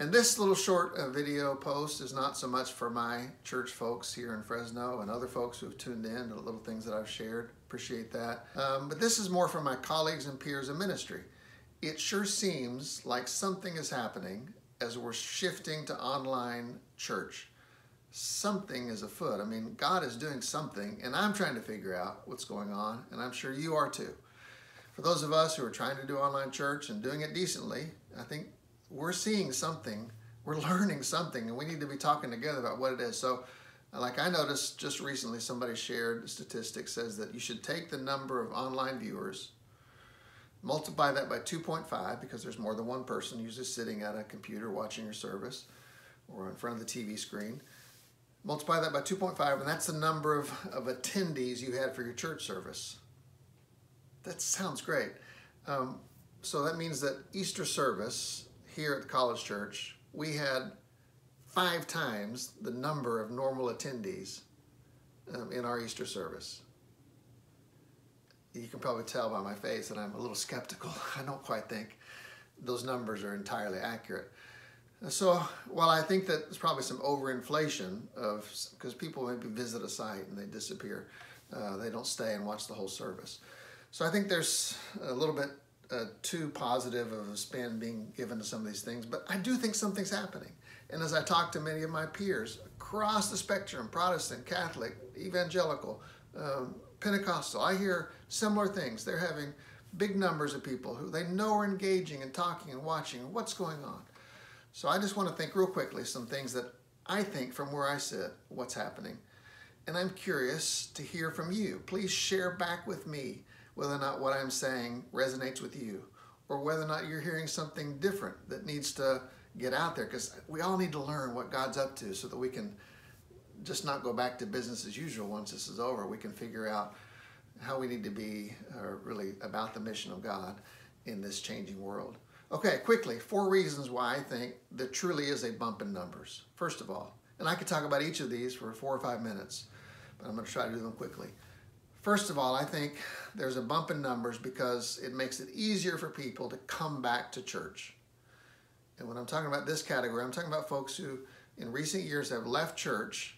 And this little short uh, video post is not so much for my church folks here in Fresno and other folks who have tuned in to the little things that I've shared. Appreciate that. Um, but this is more for my colleagues and peers in ministry. It sure seems like something is happening as we're shifting to online church. Something is afoot. I mean, God is doing something, and I'm trying to figure out what's going on, and I'm sure you are too. For those of us who are trying to do online church and doing it decently, I think we're seeing something, we're learning something, and we need to be talking together about what it is. So, like I noticed just recently, somebody shared a statistic says that you should take the number of online viewers, multiply that by 2.5 because there's more than one person usually sitting at a computer watching your service or in front of the TV screen. Multiply that by 2.5, and that's the number of, of attendees you had for your church service. That sounds great. Um, so that means that Easter service here at the college church, we had five times the number of normal attendees um, in our Easter service. You can probably tell by my face that I'm a little skeptical. I don't quite think those numbers are entirely accurate. So while I think that there's probably some overinflation of, because people maybe visit a site and they disappear, uh, they don't stay and watch the whole service. So I think there's a little bit uh, too positive of a spin being given to some of these things, but I do think something's happening. And as I talk to many of my peers across the spectrum, Protestant, Catholic, Evangelical, um, Pentecostal, I hear similar things. They're having big numbers of people who they know are engaging and talking and watching what's going on. So I just want to think real quickly some things that I think from where I sit, what's happening. And I'm curious to hear from you. Please share back with me whether or not what I'm saying resonates with you or whether or not you're hearing something different that needs to get out there because we all need to learn what God's up to so that we can just not go back to business as usual once this is over. We can figure out how we need to be uh, really about the mission of God in this changing world. Okay, quickly, four reasons why I think there truly is a bump in numbers. First of all, and I could talk about each of these for four or five minutes, but I'm going to try to do them quickly. First of all, I think there's a bump in numbers because it makes it easier for people to come back to church. And when I'm talking about this category, I'm talking about folks who in recent years have left church,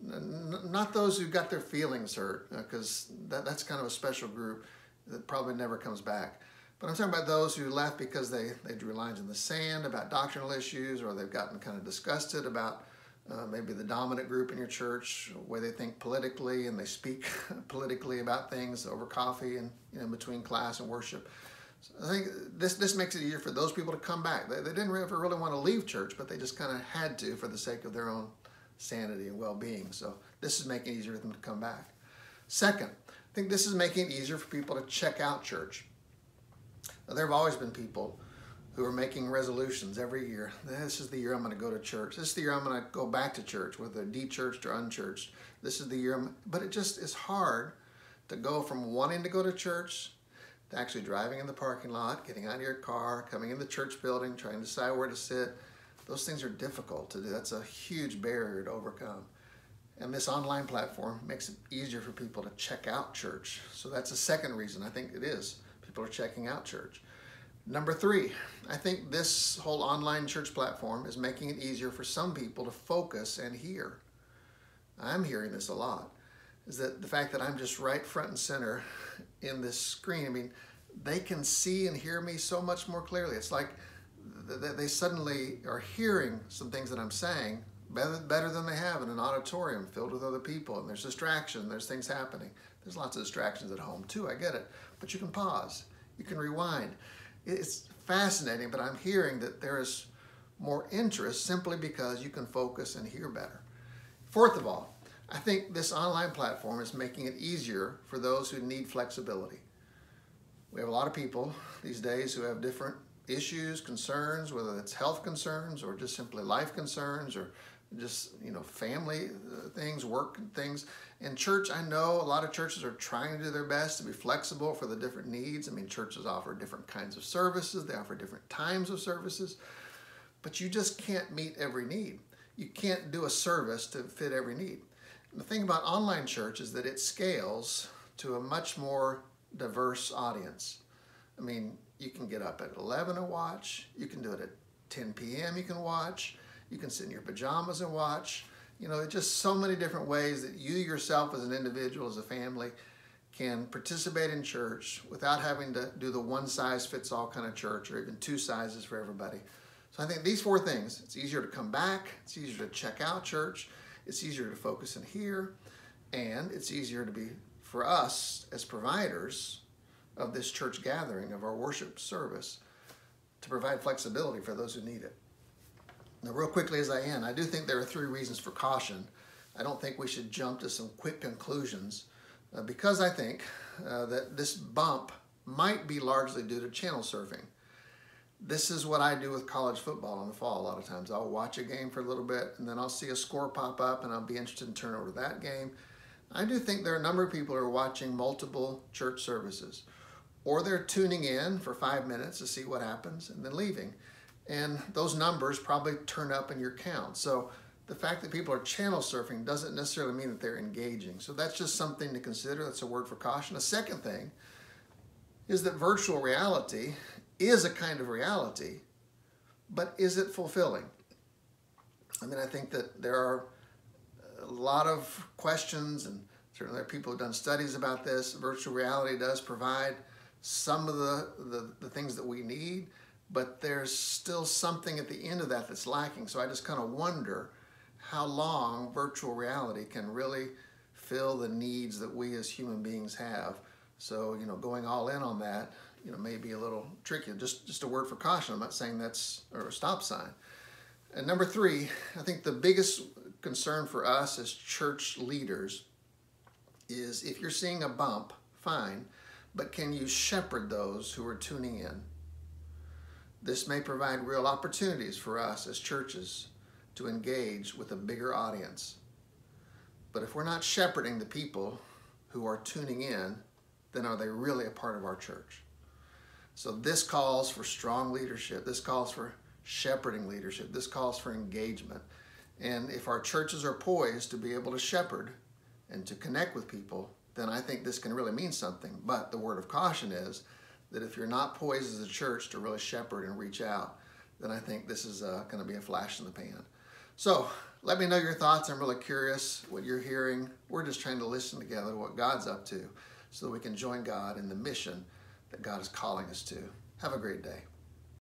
not those who got their feelings hurt, because uh, that, that's kind of a special group that probably never comes back. But I'm talking about those who left because they, they drew lines in the sand about doctrinal issues or they've gotten kind of disgusted about uh, maybe the dominant group in your church, where they think politically and they speak politically about things over coffee and you know, between class and worship. So I think this, this makes it easier for those people to come back. They, they didn't ever really want to leave church, but they just kind of had to for the sake of their own sanity and well-being. So this is making it easier for them to come back. Second, I think this is making it easier for people to check out church. Now, there have always been people who are making resolutions every year. This is the year I'm going to go to church. This is the year I'm going to go back to church, whether de-churched or unchurched. This is the year, I'm, but it just is hard to go from wanting to go to church to actually driving in the parking lot, getting out of your car, coming in the church building, trying to decide where to sit. Those things are difficult to do. That's a huge barrier to overcome. And this online platform makes it easier for people to check out church. So that's a second reason I think it is. People are checking out church. Number three, I think this whole online church platform is making it easier for some people to focus and hear. I'm hearing this a lot, is that the fact that I'm just right front and center in this screen, I mean, they can see and hear me so much more clearly. It's like they suddenly are hearing some things that I'm saying better, better than they have in an auditorium filled with other people, and there's distraction, there's things happening. There's lots of distractions at home too, I get it. But you can pause, you can rewind it's fascinating, but I'm hearing that there is more interest simply because you can focus and hear better. Fourth of all, I think this online platform is making it easier for those who need flexibility. We have a lot of people these days who have different issues, concerns, whether it's health concerns or just simply life concerns or just you know family uh, things work things. In church i know a lot of churches are trying to do their best to be flexible for the different needs. I mean churches offer different kinds of services. They offer different times of services. But you just can't meet every need. You can't do a service to fit every need. And the thing about online church is that it scales to a much more diverse audience. I mean you can get up at 11 to watch. You can do it at 10 p.m. you can watch. You can sit in your pajamas and watch. You know, just so many different ways that you yourself as an individual, as a family, can participate in church without having to do the one size fits all kind of church or even two sizes for everybody. So I think these four things it's easier to come back, it's easier to check out church, it's easier to focus in here, and it's easier to be for us as providers of this church gathering, of our worship service, to provide flexibility for those who need it. Now, real quickly as I end, I do think there are three reasons for caution. I don't think we should jump to some quick conclusions uh, because I think uh, that this bump might be largely due to channel surfing. This is what I do with college football in the fall a lot of times. I'll watch a game for a little bit and then I'll see a score pop up and I'll be interested in turn over to that game. I do think there are a number of people who are watching multiple church services or they're tuning in for five minutes to see what happens and then leaving and those numbers probably turn up in your count. So the fact that people are channel surfing doesn't necessarily mean that they're engaging. So that's just something to consider. That's a word for caution. A second thing is that virtual reality is a kind of reality, but is it fulfilling? I mean, I think that there are a lot of questions, and certainly there are people who've done studies about this. Virtual reality does provide some of the, the, the things that we need but there's still something at the end of that that's lacking. So I just kind of wonder how long virtual reality can really fill the needs that we as human beings have. So, you know, going all in on that, you know, may be a little tricky. Just, just a word for caution. I'm not saying that's or a stop sign. And number three, I think the biggest concern for us as church leaders is if you're seeing a bump, fine, but can you shepherd those who are tuning in? This may provide real opportunities for us as churches to engage with a bigger audience. But if we're not shepherding the people who are tuning in, then are they really a part of our church? So this calls for strong leadership. This calls for shepherding leadership. This calls for engagement. And if our churches are poised to be able to shepherd and to connect with people, then I think this can really mean something. But the word of caution is that if you're not poised as a church to really shepherd and reach out, then I think this is uh, going to be a flash in the pan. So let me know your thoughts. I'm really curious what you're hearing. We're just trying to listen together to what God's up to so that we can join God in the mission that God is calling us to. Have a great day.